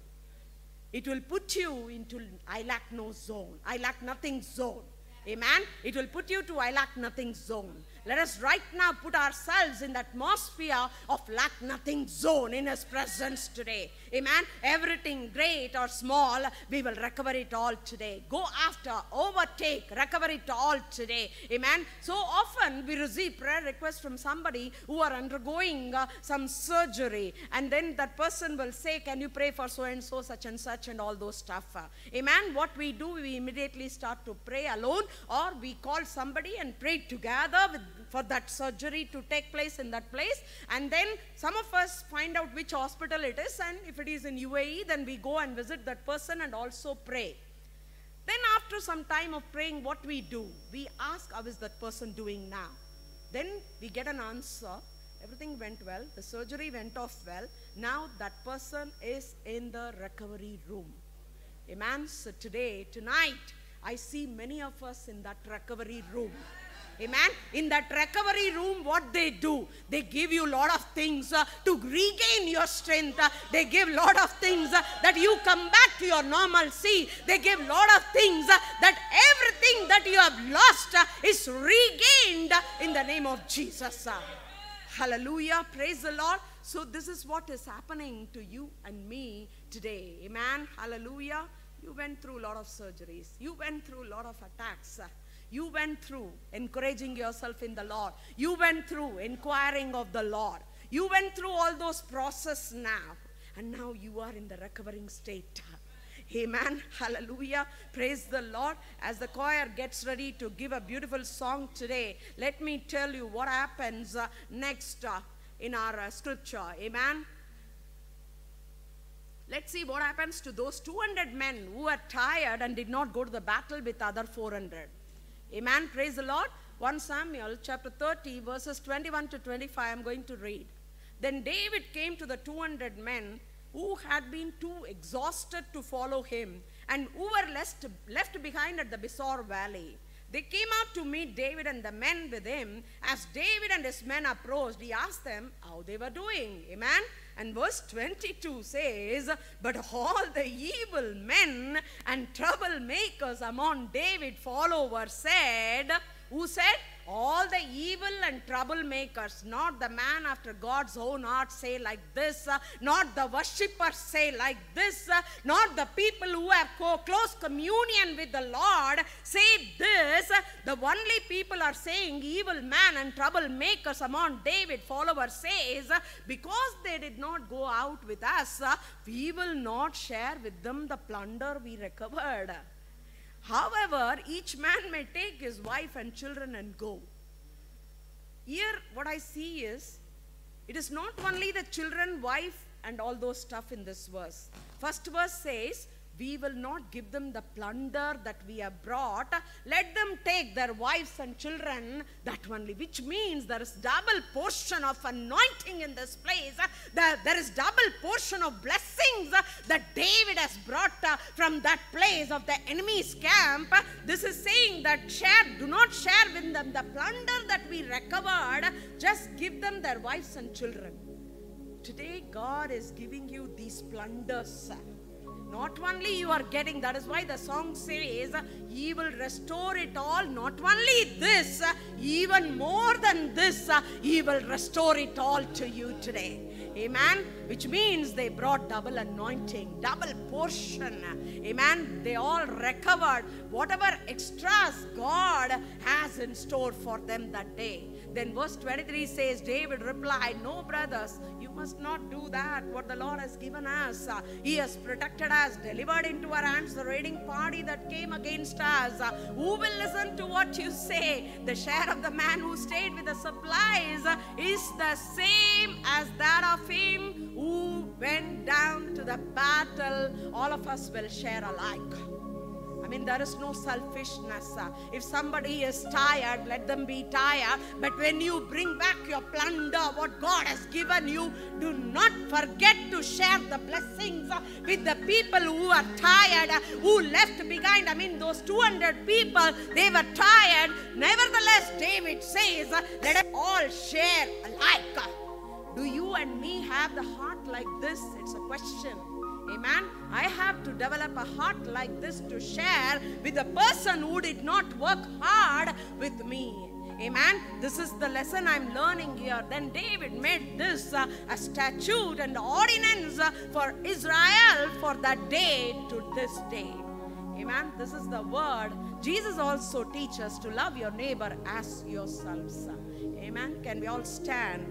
A: It will put you into I lack no zone. I lack nothing zone. Amen. It will put you to I lack nothing zone. Let us right now put ourselves in the atmosphere of lack nothing zone in His presence today. Amen. Everything great or small, we will recover it all today. Go after, overtake, recover it all today. Amen. So often we receive prayer requests from somebody who are undergoing uh, some surgery, and then that person will say, Can you pray for so and so, such and such, and all those stuff. Uh, Amen. What we do, we immediately start to pray alone, or we call somebody and pray together with, for that surgery to take place in that place. And then some of us find out which hospital it is, and if it is in UAE, then we go and visit that person and also pray. Then, after some time of praying, what we do? We ask, How is that person doing now? Then we get an answer. Everything went well. The surgery went off well. Now that person is in the recovery room. Amen. So today, tonight, I see many of us in that recovery room. Amen. In that recovery room, what they do, they give you a lot of things uh, to regain your strength. Uh, they give a lot of things uh, that you come back to your normalcy. They give a lot of things uh, that everything that you have lost uh, is regained in the name of Jesus. Uh, Hallelujah. Praise the Lord. So, this is what is happening to you and me today. Amen. Hallelujah. You went through a lot of surgeries, you went through a lot of attacks. You went through encouraging yourself in the Lord. You went through inquiring of the Lord. You went through all those process now. And now you are in the recovering state. Amen. Hallelujah. Praise the Lord. As the choir gets ready to give a beautiful song today, let me tell you what happens uh, next uh, in our uh, scripture. Amen. Let's see what happens to those 200 men who were tired and did not go to the battle with other 400. Amen. Praise the Lord. 1 Samuel chapter 30, verses 21 to 25, I'm going to read. Then David came to the 200 men who had been too exhausted to follow him and who were left, left behind at the Besor valley. They came out to meet David and the men with him. As David and his men approached, he asked them how they were doing. Amen. And verse 22 says, But all the evil men and troublemakers among David's followers said, Who said? All the evil and troublemakers, not the man after God's own heart, say like this, uh, not the worshippers say like this, uh, not the people who have co- close communion with the Lord say this. Uh, the only people are saying evil man and troublemakers among David followers says, because they did not go out with us, uh, we will not share with them the plunder we recovered. However, each man may take his wife and children and go. Here, what I see is, it is not only the children, wife, and all those stuff in this verse. First verse says, we will not give them the plunder that we have brought. Let them take their wives and children, that only, which means there is double portion of anointing in this place. There, there is double portion of blessings that David has brought uh, from that place of the enemy's camp. This is saying that share, do not share with them the plunder that we recovered. Just give them their wives and children. Today, God is giving you these plunders. Not only you are getting, that is why the song says, He will restore it all. Not only this, even more than this, He will restore it all to you today. Amen. Which means they brought double anointing, double portion. Amen. They all recovered whatever extras God has in store for them that day. Then verse 23 says, David replied, No, brothers, you must not do that. What the Lord has given us, uh, He has protected us, delivered into our hands the raiding party that came against us. Uh, who will listen to what you say? The share of the man who stayed with the supplies uh, is the same as that of him who went down to the battle. All of us will share alike. I mean, there is no selfishness. If somebody is tired, let them be tired. But when you bring back your plunder, what God has given you, do not forget to share the blessings uh, with the people who are tired, uh, who left behind. I mean, those 200 people, they were tired. Nevertheless, David says, uh, let us all share alike. Do you and me have the heart like this? It's a question. Amen. I have to develop a heart like this to share with a person who did not work hard with me. Amen. This is the lesson I'm learning here. Then David made this uh, a statute and ordinance uh, for Israel for that day to this day. Amen. This is the word. Jesus also teaches to love your neighbor as yourselves. Amen. Can we all stand?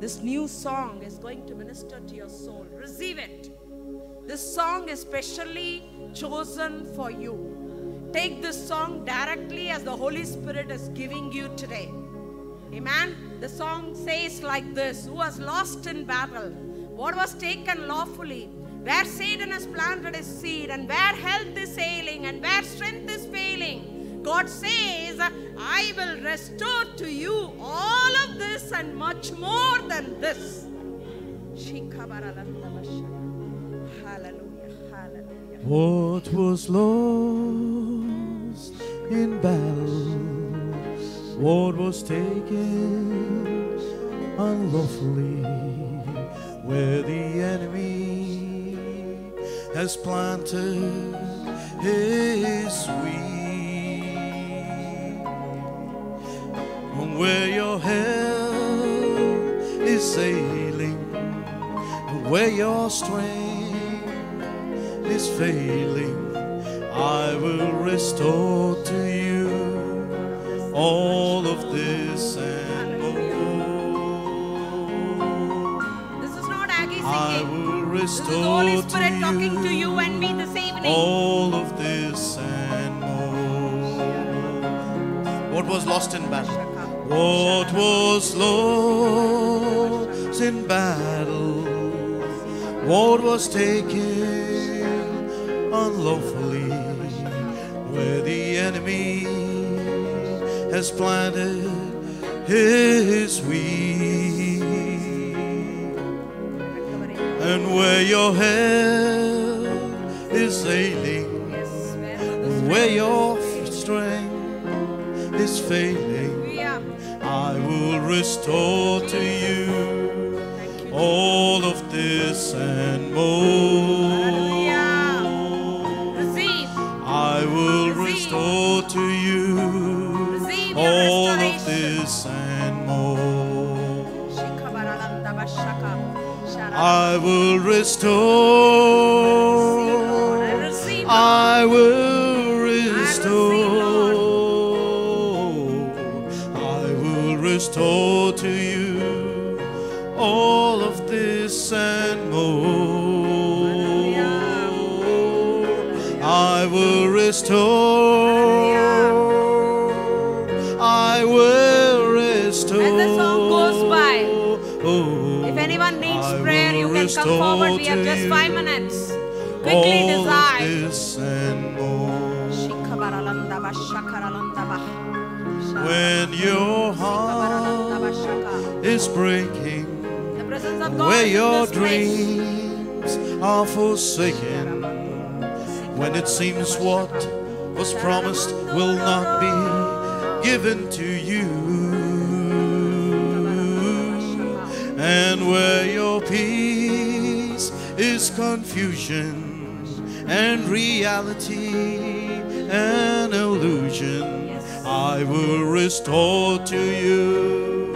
A: This new song is going to minister to your soul. Receive it. This song is specially chosen for you. Take this song directly as the Holy Spirit is giving you today. Amen. The song says like this Who was lost in battle? What was taken lawfully? Where Satan has planted his seed, and where health is ailing, and where strength is failing. God says, I will restore to you all of this and much more than this.
B: What was lost in battle? What was taken unlawfully? Where the enemy has planted his weed, and where your health is sailing, and where your strength is failing, I will restore to you all of this and more.
A: This is not Aggie
B: I
A: singing.
B: will
A: This is the Holy
B: restore
A: Spirit
B: to
A: talking to
B: you
A: you and me this evening.
B: all of this and more. What was lost in battle? What was lost in battle? What was taken has planted his weed, and where your health is ailing
A: where
B: your strength is failing. I will restore to you all of this and more. I will restore. I will restore. I will restore to you all of this and more. I will restore.
A: Just
B: you
A: five minutes. Quickly
B: all this and more.
A: Shikabaralanda bashakaralanda bah.
B: When your heart is breaking,
A: The presence of God
B: where your dreams are forsaken, when it seems what was promised will not be given to you, and where your peace is confusion and reality an illusion, I will restore to you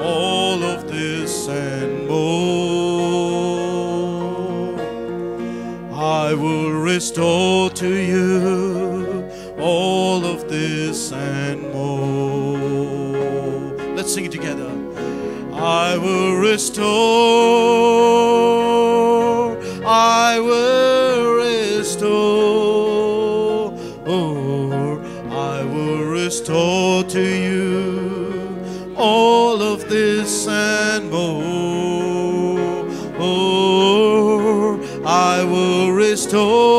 B: all of this and more. I will restore to you all of this and more. Let's sing it together. I will restore. I will restore. I will restore to you all of this and more. I will restore.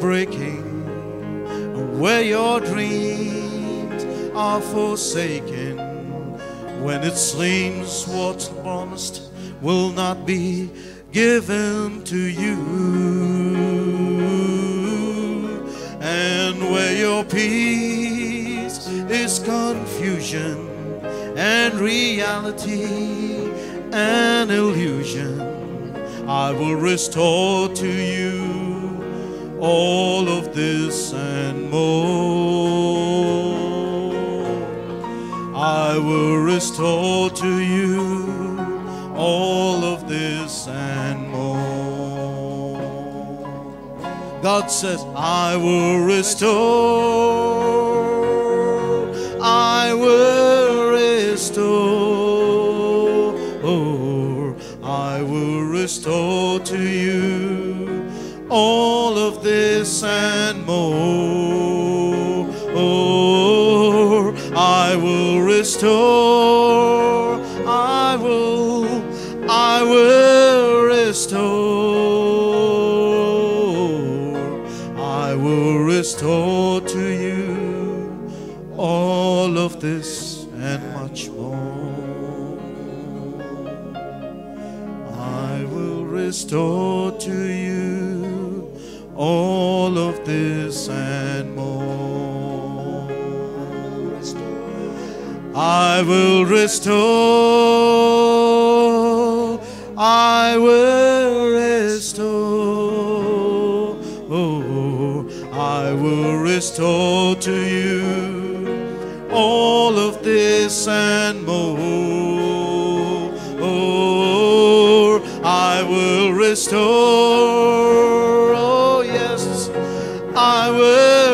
B: Breaking, where your dreams are forsaken, when it seems what's promised will not be given to you. And where your peace is confusion and reality and illusion. I will restore to you all of this and more. I will restore to you all of this and more. God says, I will restore, I will restore, oh, I will restore to you all of this and more. I will restore, I will restore. I will restore. Oh, I will restore to you all of this and more. Oh, I will restore. Oh, yes, I will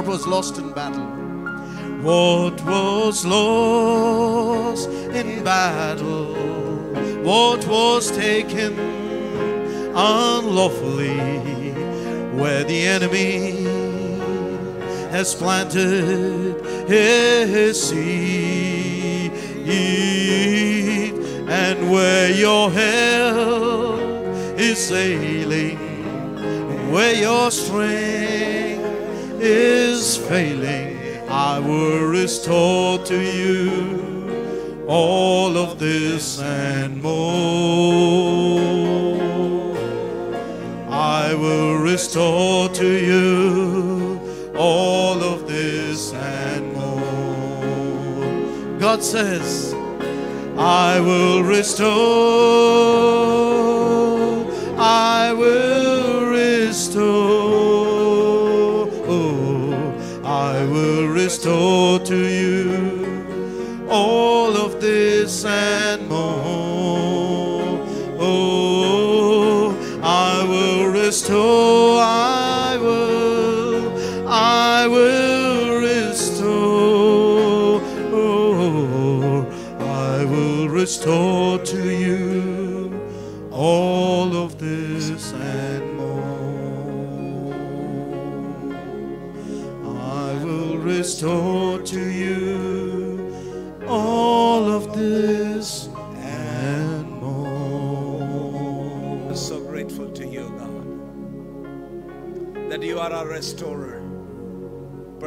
B: What was lost in battle? What was lost in battle? What was taken unlawfully? Where the enemy has planted his seed, and where your help is sailing, where your strength is failing, I will restore to you all of this and more. I will restore to you all of this and more. God says, I will restore, I will will to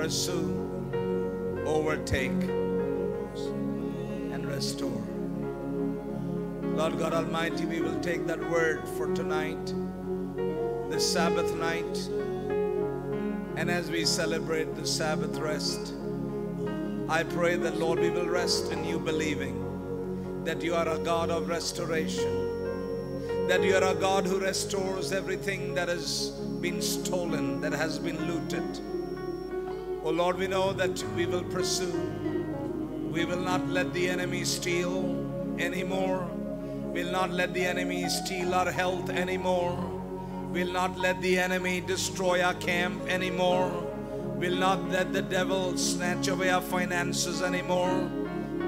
C: Pursue, overtake, and restore. Lord God Almighty, we will take that word for tonight, this Sabbath night, and as we celebrate the Sabbath rest, I pray that, Lord, we will rest in you, believing that you are a God of restoration that you are a God who restores everything that has been stolen, that has been looted. Oh Lord, we know that we will pursue. We will not let the enemy steal anymore. We'll not let the enemy steal our health anymore. We'll not let the enemy destroy our camp anymore. We'll not let the devil snatch away our finances anymore.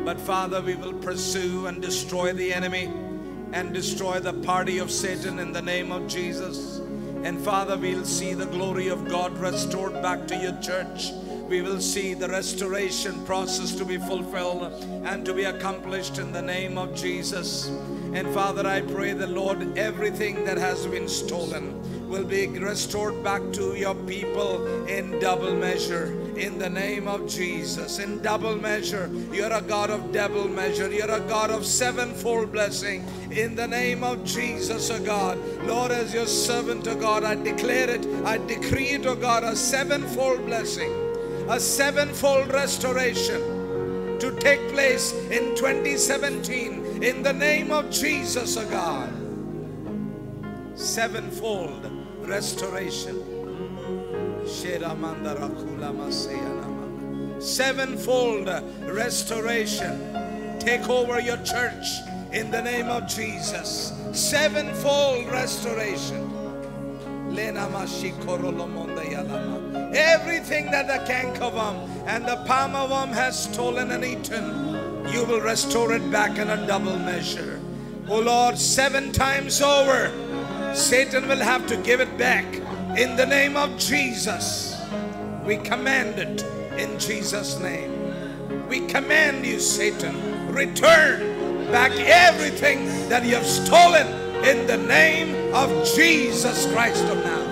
C: But Father, we will pursue and destroy the enemy and destroy the party of Satan in the name of Jesus. And Father, we'll see the glory of God restored back to your church. We will see the restoration process to be fulfilled and to be accomplished in the name of Jesus. And Father, I pray the Lord, everything that has been stolen will be restored back to your people in double measure. In the name of Jesus, in double measure. You're a God of double measure. You're a God of sevenfold blessing. In the name of Jesus, O God. Lord, as your servant, O God, I declare it, I decree it, O God, a sevenfold blessing, a sevenfold restoration to take place in 2017 in the name of Jesus, O God. Sevenfold restoration. Sevenfold restoration. Take over your church in the name of Jesus. Sevenfold restoration. Everything that the cankerworm and the palmer worm has stolen and eaten, you will restore it back in a double measure. Oh Lord, seven times over, Satan will have to give it back in the name of Jesus. We command it in Jesus' name. We command you, Satan, return back everything that you have stolen in the name of Jesus Christ of Nazareth.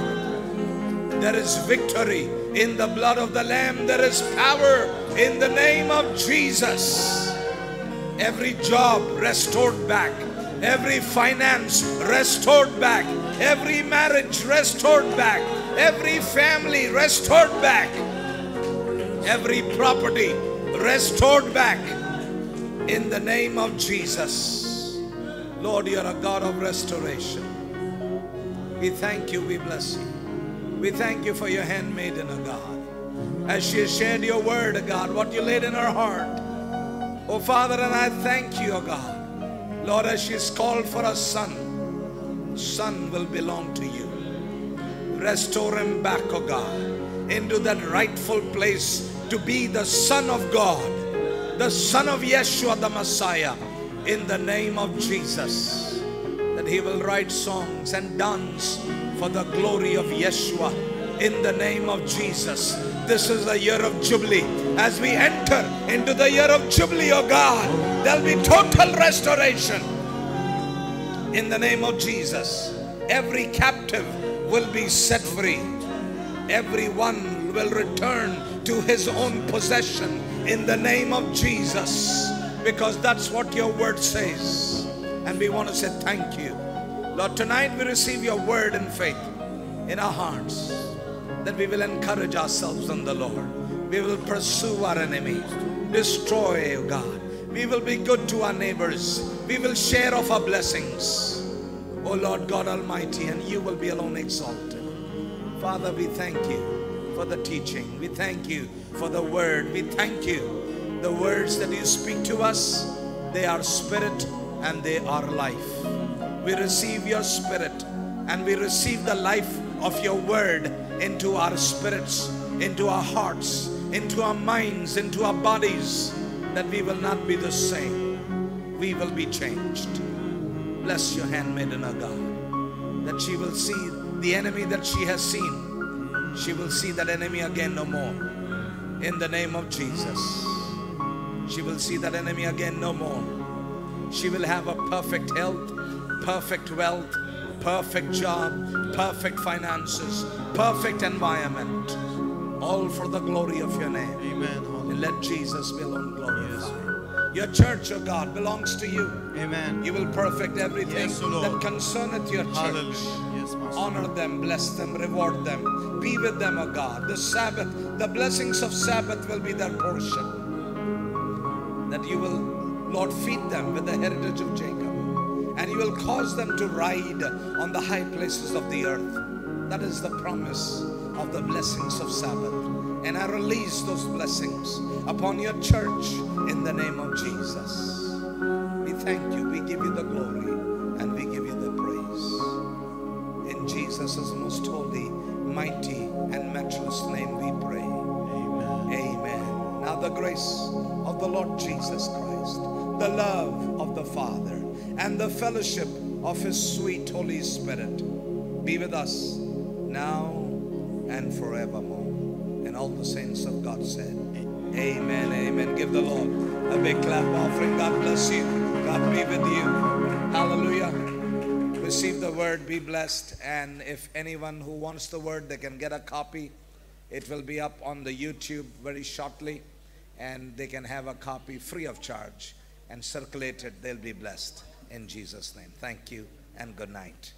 C: There is victory in the blood of the Lamb, there is power in the name of Jesus. Every job restored back, every finance restored back, every marriage restored back, every family restored back, every property restored back in the name of Jesus. Lord, you're a God of restoration. We thank you, we bless you. We thank you for your handmaiden, O God. As she has shared your word, O God, what you laid in her heart. Oh Father, and I thank you, O God. Lord, as she's called for a son, son will belong to you. Restore him back, O God, into that rightful place to be the Son of God, the Son of Yeshua the Messiah, in the name of Jesus. That he will write songs and dance for the glory of Yeshua in the name of Jesus. This is the year of Jubilee. As we enter into the year of Jubilee, oh God, there'll be total restoration in the name of Jesus. Every captive will be set free. Everyone will return to his own possession in the name of Jesus because that's what your word says. And we want to say thank you. Lord, tonight we receive your word in faith in our hearts that we will encourage ourselves in the Lord. We will pursue our enemies, destroy, oh God. We will be good to our neighbors. We will share of our blessings. Oh Lord God Almighty, and you will be alone exalted. Father, we thank you for the teaching. We thank you for the word. We thank you. The words that you speak to us, they are spirit and they are life. We receive your spirit and we receive the life of your word into our spirits, into our hearts, into our minds, into our bodies, that we will not be the same. We will be changed. Bless your handmaiden, O God, that she will see the enemy that she has seen. She will see that enemy again no more. In the name of Jesus. She will see that enemy again no more. She will have a perfect health, perfect wealth, perfect job, perfect finances, perfect environment. All for the glory of your name.
B: Amen.
C: And let Jesus be alone glorified. Your church, O God, belongs to you.
B: Amen.
C: You will perfect everything
B: Yes,
C: that concerneth your church.
B: Hallelujah. Yes.
C: Honor them, bless them, reward them. Be with them, O God. The Sabbath, the blessings of Sabbath will be their portion. That you will, Lord, feed them with the heritage of Jacob. And you will cause them to ride on the high places of the earth. That is the promise of the blessings of Sabbath. And I release those blessings upon your church in the name of Jesus. We thank you, we give you the glory, and we give you the praise. In Jesus' most holy, mighty, and matchless name we pray.
B: Amen.
C: Amen. Now the grace of the Lord Jesus Christ, the love of the Father, and the fellowship of His sweet Holy Spirit be with us now and forevermore. And all the saints of God said, Amen, amen. Give the Lord a big clap offering. God bless you. God be with you. Hallelujah. Receive the word, be blessed. And if anyone who wants the word, they can get a copy. It will be up on the YouTube very shortly, and they can have a copy free of charge and circulate it. They'll be blessed. In Jesus' name. Thank you and good night.